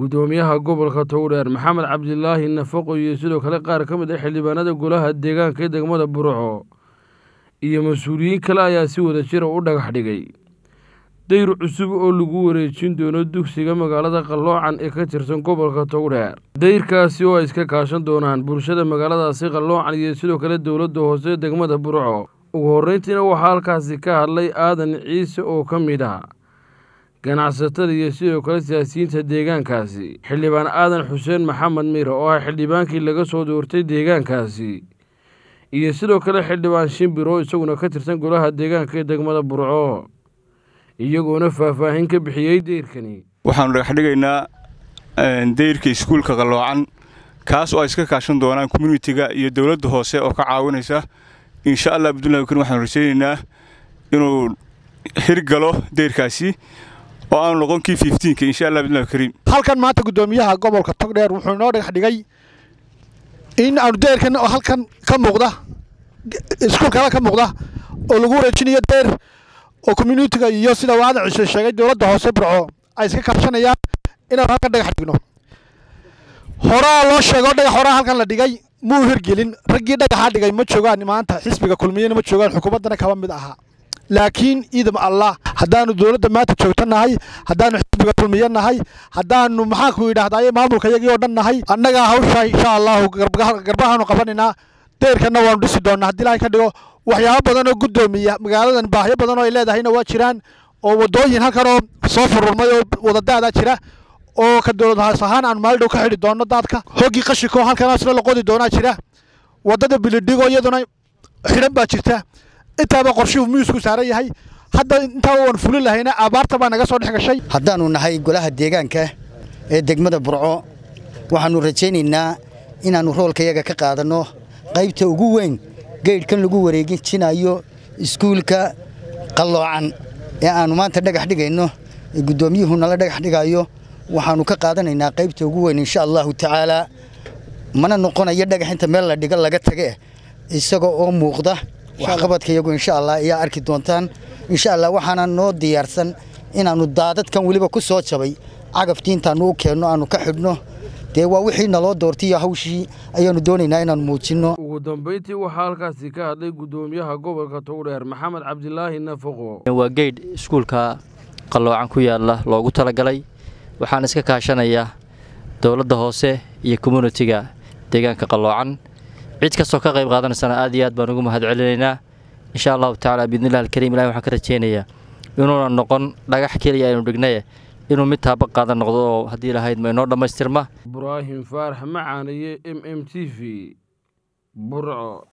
guddoomiyaha gobolka togdheer maxamed cabdilaahi nafaqo iyo sidoo kale qaar ka mid ah xildhibaanada golaha deegaanka ee degmada burco iyo mas'uuliyiin kale ayaa si wada jira u dhagax dhigay. Dayr cusub oo lagu wareejin doono dugsiga magaalada qalloocan ee ka tirsan gobolka togdheer dayrkaasi oo ay iska kaashan doonaan bulshada magaaladaasi qalloocan iyo sidoo kale dowladda hoose degmada burco ugu horreyntiina waxaa halkaasi ka hadlay aadan ciise oo ka mid ah ganacsatada iyo sidoo kale siyaasiyiinta deegaankaasi. Xildhibaan aadan xuseen maxamed miire oo ah xildhibaankii laga soo doortay deegaankaasi. Iyo sidoo kale xildhibaan shimbir oo isaguna ka tirsan golaha deegaanka ee degmada burco iyagoona faahfaahin ka bixiyey deyrkani. Waxaannu dhagax dhigaynaa dayrka iskuulka qalloocan kaas oo ay iska kaashan doonaan communitiga iyo dowladda hoose oo ka caawinaysa insha allah abdullahi karim waxaanu rajaynaynaa inuu hirgalo dayrkaasi oo aanu noqon kii fiftiinka insha allah abdullahi kariim. Halkan maanta guddoomiyaha gobolka togdheer wuxuu inoo dhagax dhigay in aanu deyrkan oo halkan ka muuqda iskuulkala ka muuqda oo lagu wareejinayo deyr oo communitiga iyo sida waadan cishe sheegay dowladda hoose burco ay iska kaashanayaan inaanu halkan dhagax dhigno horaa loo sheego dhagax horaa halkan la dhigay muu hirgelin. Raggii dhagaxaa dhigay ma joogaan maanta xisbiga kulmiyena ma joogaan xukuumaddana kaba mid ahaa laakiin ciidam allah haddaanu dowladda maanta joogto nahay haddaanu xisbiga kulmiye nahay haddaanu maxaanku yidhaahdaye maamulka iyagii oo dhan nahay. Annagaa hawshaa insha allahu garbahaanu qabanaynaa deyrkanna waanu dhisi doonnaa haddii ilaahay ka dhigo waxyaabo badan oo guddoomiya magaaladan baahyo badan oo ay leedahayna waa jiraan oo waddooyin halkan oo soo fururmay oo wadadaadaa jira oo ka dowlad hoos ahaan aanu maalidhow ka xidhi doonno daadka. Hoggii qashiko halkanaasna la qodi doonaa jira. Waddada bilidhigo iyaduna xidhan baa jirta intaaba qorshuhu miyuusku saaran yahay. Hadda intaaba waan lahayna abaarta baa naga soo dhex gashay. Haddaannu nahay golaha deegaanka ee degmada burco waxaannu rajaynaynaa inaannu roolkayaga ka qaadanno qaybta ugu weyn geydhkan lagu wareejinayo iskuulka qalloocan ee aannu maanta dhagax dhigayno ee guddoomiyuhu nala dhagax dhigayo waxaannu ka qaadanaynaa qaybta ugu weyn insha allahu tacaalaa mana noqonayo dhagax inta meel la dhiga laga tage isaga oo muuqda waxqabadka iyagu insha allah ayaa arki doontaan. Insha allah waxaana noo diyaarsan inaannu daadadkan weliba ku soo jabay. Cagaftii intaannu u keenno aannu ka xidhno. Dee waa wixii naloo doortaiyo hawshii ayaannu doonaynaa inaannu muujinno. Ugu dambayntii waxaa halkaasi ka hadlay guddoomiyaha gobolka togdheer maxamed cabdilaahi nafaqo. Waa geydh iskuulka qalloocan ku yaalla loogu talagalay. Waxaan iska kaashanayaa dowladda hoose iyo communitiga deegaanka qalloocan cid kastoo ka qayb qaadanaysana aad iyo aad baan ugu mahad celinaynaa insha allahu tacala biidnillahi alkariim ilahi waxaan ka rajaynayaa inuuna noqon dhagax keliya aynu dhignaye inuu mid taaba qaadan noqdo oo haddii lahayd ma inoo dhammaystirma. Ibraahim faarax macaaniye m m t v burco